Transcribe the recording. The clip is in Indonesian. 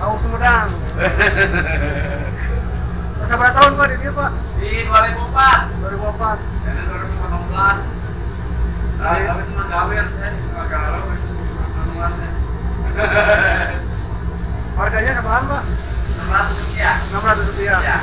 Mau Sumedang. Masa berapa tahun Pak di dia Pak? di 2004 2004. dan 2015. nah, kami cuma gawin ya nggak galau anuan Harganya berapaan Pak? 600 rupiah 600 rupiah. ya